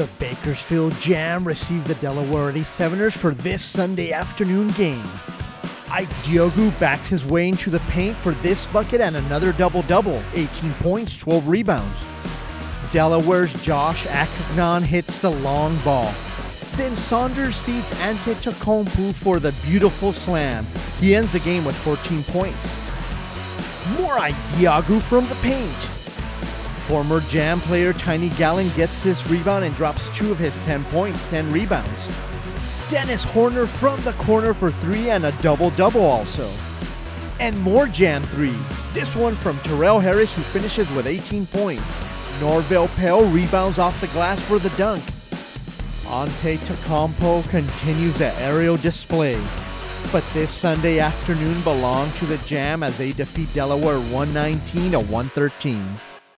The Bakersfield Jam receive the Delaware 87ers for this Sunday afternoon game. Ike Diogu backs his way into the paint for this bucket and another double-double, 18 points, 12 rebounds. Delaware's Josh Akognon hits the long ball. Then Saunders feeds Antetokounmpo for the beautiful slam. He ends the game with 14 points. More Ike Diogu from the paint. Former Jam player Tiny Gallon gets this rebound and drops two of his 10 points, 10 rebounds. Dennis Horner from the corner for three and a double double also. And more Jam threes. This one from Terrel Harris, who finishes with 18 points. Norvel Pelle rebounds off the glass for the dunk. Antetokounmpo continues the aerial display. But this Sunday afternoon belonged to the Jam as they defeat Delaware 119 to 113.